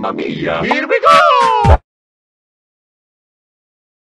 Mamma Mia. Here we go!